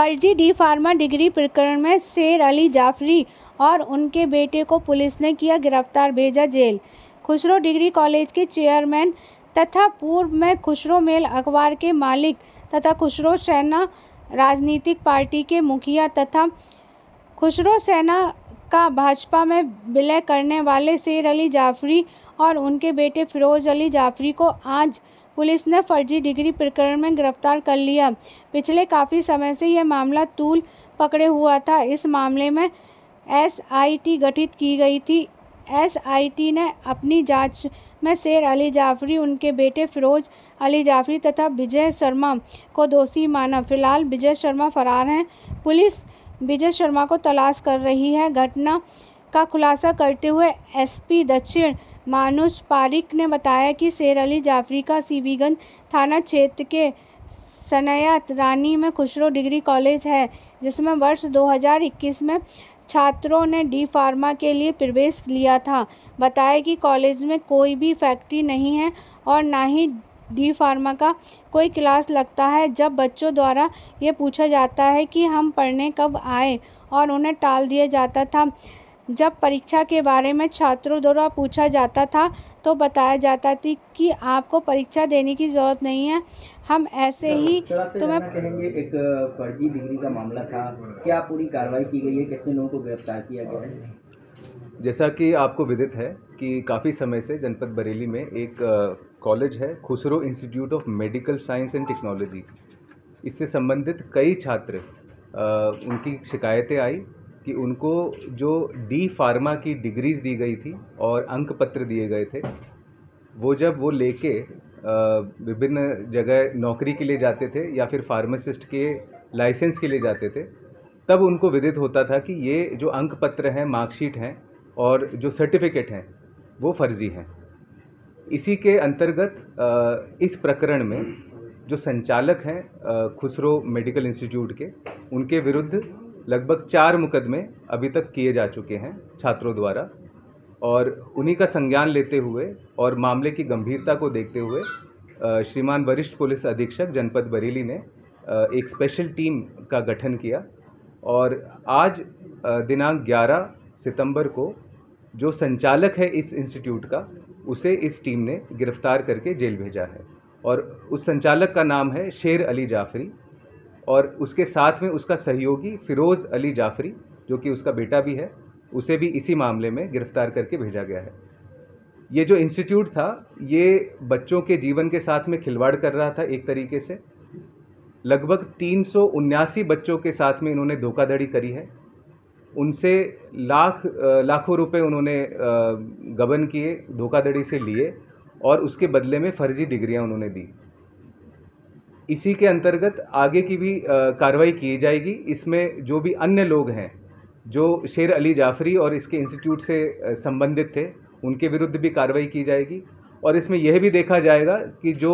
फर्जी D pharma degree प्रकरण में शेर अली जाफरी और उनके बेटे को पुलिस ने किया गिरफ़्तार, भेजा जेल। खुसरो डिग्री कॉलेज के चेयरमैन तथा पूर्व में खुसरो मेल अखबार के मालिक तथा खुसरो सेना राजनीतिक पार्टी के मुखिया तथा खुसरो सेना का भाजपा में विलय करने वाले शेर अली जाफरी और उनके बेटे फिरोज अली जाफरी को आज पुलिस ने फर्जी डिग्री प्रकरण में गिरफ़्तार कर लिया। पिछले काफ़ी समय से यह मामला तूल पकड़े हुआ था। इस मामले में एसआईटी गठित की गई थी। एसआईटी ने अपनी जाँच में शेर अली जाफरी, उनके बेटे फिरोज अली जाफरी तथा विजय शर्मा को दोषी माना। फ़िलहाल विजय शर्मा फरार हैं। पुलिस विजय शर्मा को तलाश कर रही है। घटना का खुलासा करते हुए एसपी दक्षिण मानुष पारिक ने बताया कि शेर अली जाफरी का सीबीगंज थाना क्षेत्र के सनया रानी में खुशरो डिग्री कॉलेज है, जिसमें वर्ष 2021 में छात्रों ने डी फार्मा के लिए प्रवेश लिया था। बताया कि कॉलेज में कोई भी फैक्ट्री नहीं है और ना ही डी फार्मा का कोई क्लास लगता है। जब बच्चों द्वारा ये पूछा जाता है कि हम पढ़ने कब आए और उन्हें टाल दिया जाता था जब परीक्षा के बारे में छात्रों द्वारा पूछा जाता था तो बताया जाता थी कि आपको परीक्षा देने की ज़रूरत नहीं है। हम ऐसे ही तुम्हें कहेंगे एक फर्जी डिग्री का मामला था। क्या पूरी कार्रवाई की गई है? कितने लोगों को गिरफ़्तार किया गया है? जैसा कि आपको विदित है कि काफ़ी समय से जनपद बरेली में एक कॉलेज है Khusro institute of medical science and technology. इससे संबंधित कई छात्र उनकी शिकायतें आई कि उनको जो डी फार्मा की डिग्रीज़ दी गई थी और अंक पत्र दिए गए थे, वो जब वो लेके विभिन्न जगह नौकरी के लिए जाते थे या फिर फार्मासिस्ट के लाइसेंस के लिए जाते थे, तब उनको विदित होता था कि ये जो अंक पत्र हैं मार्कशीट हैं और जो सर्टिफिकेट हैं, वो फर्जी हैं। इसी के अंतर्गत इस प्रकरण में जो संचालक हैं खुसरो मेडिकल इंस्टीट्यूट के, उनके विरुद्ध लगभग चार मुकदमे अभी तक किए जा चुके हैं छात्रों द्वारा, और उन्हीं का संज्ञान लेते हुए और मामले की गंभीरता को देखते हुए श्रीमान वरिष्ठ पुलिस अधीक्षक जनपद बरेली ने एक स्पेशल टीम का गठन किया। और आज दिनांक 11 सितंबर को जो संचालक है इस इंस्टीट्यूट का, उसे इस टीम ने गिरफ़्तार करके जेल भेजा है। और उस संचालक का नाम है शेर अली जाफरी। और उसके साथ में उसका सहयोगी फ़िरोज़ अली जाफरी, जो कि उसका बेटा भी है, उसे भी इसी मामले में गिरफ़्तार करके भेजा गया है। ये जो इंस्टीट्यूट था, ये बच्चों के जीवन के साथ में खिलवाड़ कर रहा था एक तरीके से। लगभग तीन बच्चों के साथ में इन्होंने धोखाधड़ी करी है। उनसे लाख, लाखों रुपए उन्होंने गबन किए, धोखाधड़ी से लिए, और उसके बदले में फ़र्ज़ी डिग्रियाँ उन्होंने दी। इसी के अंतर्गत आगे की भी कार्रवाई की जाएगी। इसमें जो भी अन्य लोग हैं, जो शेर अली जाफरी और इसके इंस्टीट्यूट से संबंधित थे, उनके विरुद्ध भी कार्रवाई की जाएगी। और इसमें यह भी देखा जाएगा कि जो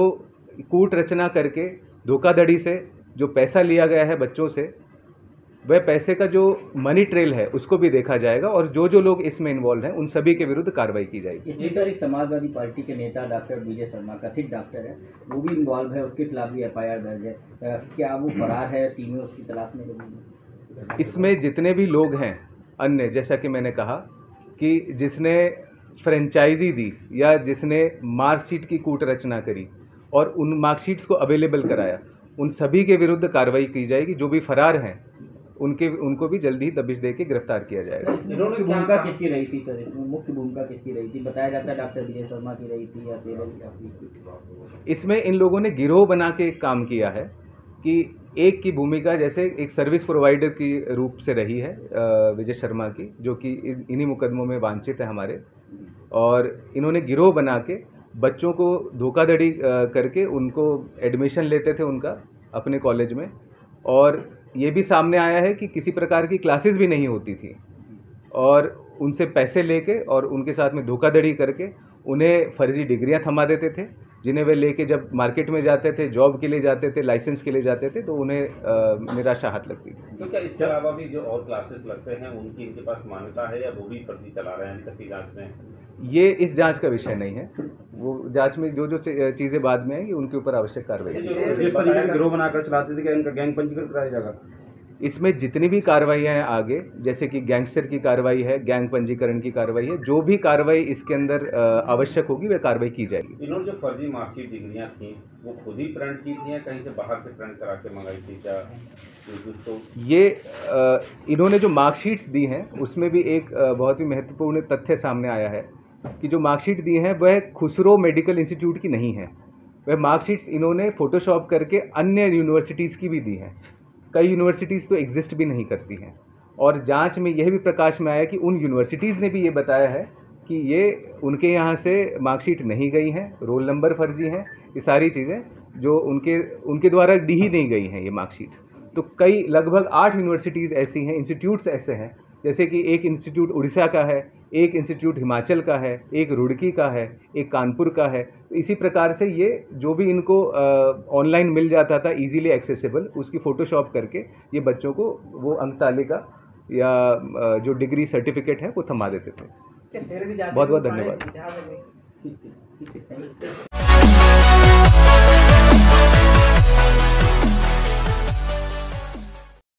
कूट रचना करके धोखाधड़ी से, जो पैसा लिया गया है बच्चों से वह पैसे का जो मनी ट्रेल है उसको भी देखा जाएगा और जो जो लोग इसमें इन्वॉल्व हैं उन सभी के विरुद्ध कार्रवाई की जाएगी। इसमें सर एक समाजवादी पार्टी के नेता डॉक्टर विजय शर्मा कथित डॉक्टर है वो भी इन्वॉल्व है उसके खिलाफ भी एफआईआर दर्ज है। क्या वो फरार है टीमें उसकी तलाश में इसमें जितने भी लोग हैं अन्य जैसा कि मैंने कहा कि जिसने फ्रेंचाइजी दी या जिसने मार्कशीट की कूट रचना करी और उन मार्कशीट्स को अवेलेबल कराया उन सभी के विरुद्ध कार्रवाई की जाएगी। जो भी फरार हैं उनके उनको भी जल्दी ही दबिश दे के गिरफ़्तार किया जाएगा। मुख्य भूमिका किसकी रही थी सर? मुख्य भूमिका किसकी रही थी? बताया जाता है डॉक्टर विजय शर्मा की रही थी या फिर इसमें इन लोगों ने गिरोह बना के काम किया है कि एक की भूमिका जैसे एक सर्विस प्रोवाइडर की रूप से रही है विजय शर्मा की जो कि इन्हीं मुकदमों में वांछित है हमारे। और इन्होंने गिरोह बना के बच्चों को धोखाधड़ी करके उनको एडमिशन लेते थे उनका अपने कॉलेज में। और ये भी सामने आया है कि किसी प्रकार की क्लासेस भी नहीं होती थी। और उनसे पैसे लेके और उनके साथ में धोखाधड़ी करके उन्हें फर्जी डिग्रियाँ थमा देते थे, जिन्हें वे लेके जब मार्केट में जाते थे, जॉब के लिए जाते थे, लाइसेंस के लिए जाते थे तो उन्हें निराशा हाथ लगती थी। तो क्या इसके अलावा भी जो और क्लासेस लगते हैं, उनकी इनके पास मान्यता है या वो भी फर्जी चला रहे हैं अभी तक की जाँच में? ये इस जाँच का विषय नहीं है। वो जाँच में जो जो चीज़ें बाद में आएँगी उनके ऊपर आवश्यक कार्रवाई जिस गिरोह बनाकर चलाते थे क्या इनका गैंग पंजीकरण कराया जाएगा। इसमें जितनी भी कार्रवाइयाँ हैं आगे जैसे कि गैंगस्टर की कार्रवाई है गैंग पंजीकरण की कार्रवाई है जो भी कार्रवाई इसके अंदर आवश्यक होगी वह कार्रवाई की जाएगी। इन्होंने जो फर्जी मार्कशीट डिग्रियाँ थी वो खुद ही प्रिंट की थी या कहीं से बाहर से प्रिंट करा के मंगाई थी क्या? तो ये इन्होंने जो मार्कशीट्स दी हैं उसमें भी एक बहुत ही महत्वपूर्ण तथ्य सामने आया है। कि जो मार्कशीट दी हैं, वह खुसरो मेडिकल इंस्टीट्यूट की नहीं है। वह मार्कशीट्स इन्होंने फ़ोटोशॉप करके अन्य यूनिवर्सिटीज़ की भी दी हैं। कई यूनिवर्सिटीज़ तो एग्जिस्ट भी नहीं करती हैं। और जाँच में यह भी प्रकाश में आया कि उन यूनिवर्सिटीज़ ने भी ये बताया है कि ये उनके यहाँ से मार्कशीट नहीं गई हैं, रोल नंबर फर्जी हैं, ये सारी चीज़ें जो उनके उनके द्वारा दी ही नहीं गई हैं ये मार्कशीट्स। तो कई, लगभग आठ यूनिवर्सिटीज़ ऐसी हैं इंस्टीट्यूट्स ऐसे हैं, जैसे कि एक इंस्टीट्यूट उड़ीसा का है एक इंस्टीट्यूट हिमाचल का है एक रुड़की का है एक कानपुर का है। इसी प्रकार से ये जो भी इनको ऑनलाइन मिल जाता था इजीली एक्सेसिबल उसकी फ़ोटोशॉप करके ये बच्चों को वो अंक तालिका या आ, जो डिग्री सर्टिफिकेट है वो थमा देते थे। बहुत बहुत धन्यवाद।